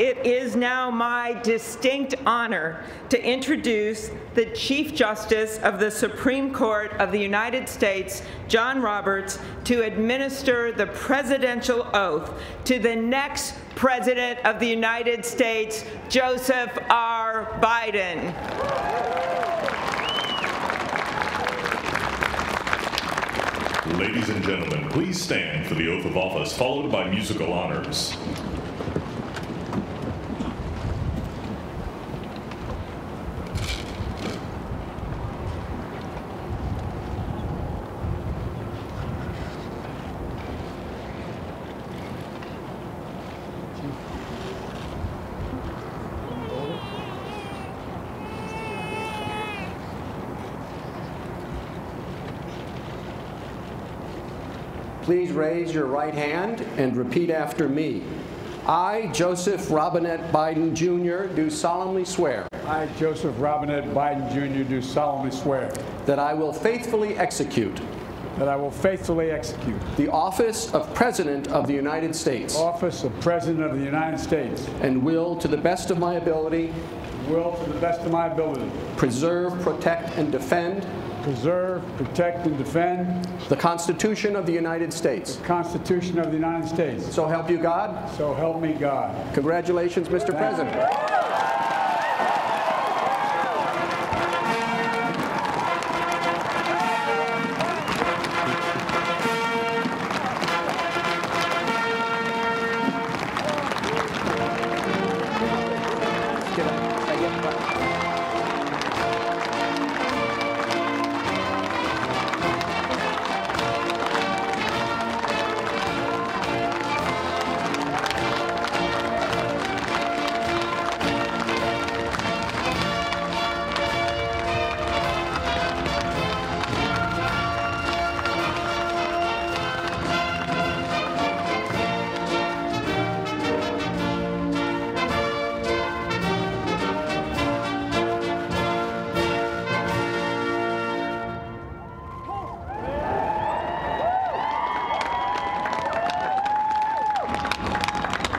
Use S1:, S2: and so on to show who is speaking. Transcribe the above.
S1: it is now my distinct honor to introduce the Chief Justice of the Supreme Court of the United States, John Roberts, to administer the presidential oath to the next President of the United States, Joseph R. Biden.
S2: Ladies and gentlemen, please stand for the oath of office, followed by musical honors.
S3: Please raise your right hand and repeat after me. I, Joseph Robinette Biden Jr., do solemnly swear
S4: I, Joseph Robinette Biden Jr., do solemnly swear
S3: that I will faithfully execute
S4: that I will faithfully execute
S3: the office of President of the United States
S4: office of President of the United States,
S3: and will, to the best of my ability,
S4: will to the best of my ability
S3: preserve, protect, and defend
S4: preserve, protect, and defend
S3: the Constitution of the United States.
S4: the Constitution of the United States.
S3: So help you God.
S4: So help me God.
S3: Congratulations, Mr. President. やっぱ。